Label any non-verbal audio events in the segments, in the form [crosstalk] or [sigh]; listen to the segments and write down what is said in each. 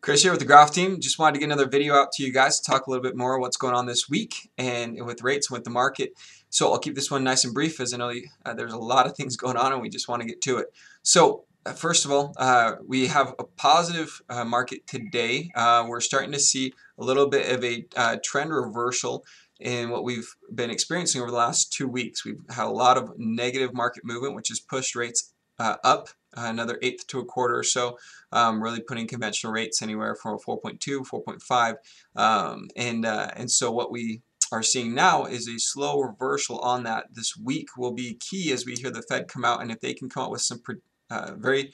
Chris here with the Groff team. Just wanted to get another video out to you guys to talk a little bit more what's going on this week and with rates and with the market. So I'll keep this one nice and brief as I know uh, there's a lot of things going on and we just want to get to it. So uh, first of all, uh, we have a positive uh, market today. Uh, we're starting to see a little bit of a uh, trend reversal in what we've been experiencing over the last two weeks. We've had a lot of negative market movement which has pushed rates up another eighth to a quarter or so, um, really putting conventional rates anywhere from 4.2, 4.5, um, and uh, and so what we are seeing now is a slow reversal on that. This week will be key as we hear the Fed come out, and if they can come out with some uh, very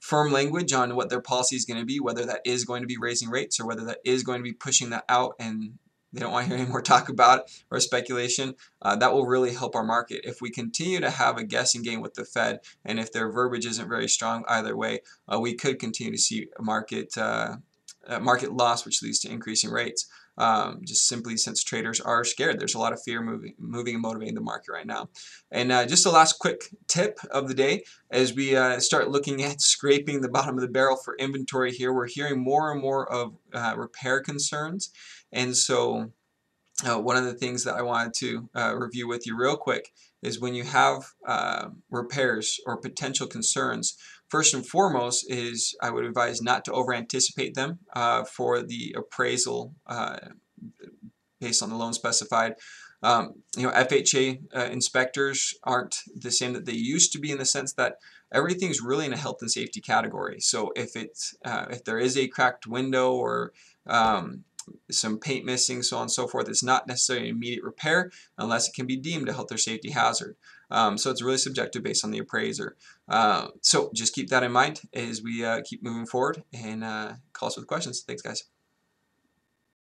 firm language on what their policy is going to be, whether that is going to be raising rates or whether that is going to be pushing that out and they don't want to hear any more talk about it or speculation, uh, that will really help our market. If we continue to have a guessing game with the Fed, and if their verbiage isn't very strong either way, uh, we could continue to see market, uh, market loss, which leads to increasing rates. Um, just simply since traders are scared. There's a lot of fear moving, moving and motivating the market right now. And uh, just a last quick tip of the day as we uh, start looking at [laughs] scraping the bottom of the barrel for inventory here, we're hearing more and more of uh, repair concerns. And so uh, one of the things that I wanted to uh, review with you real quick is when you have uh, repairs or potential concerns, first and foremost is I would advise not to over anticipate them uh, for the appraisal uh, based on the loan specified. Um, you know, FHA uh, inspectors aren't the same that they used to be in the sense that everything's really in a health and safety category. So if it's if there is a cracked window or um, some paint missing, so on and so forth. It's not necessarily an immediate repair unless it can be deemed a health or safety hazard. Um, so it's really subjective based on the appraiser. Uh, so just keep that in mind as we uh, keep moving forward and uh, call us with questions. Thanks, guys.